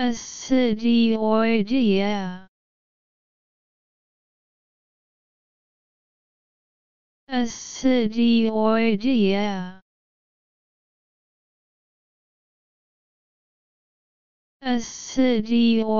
Acidioidea Acidioidea Acidioidea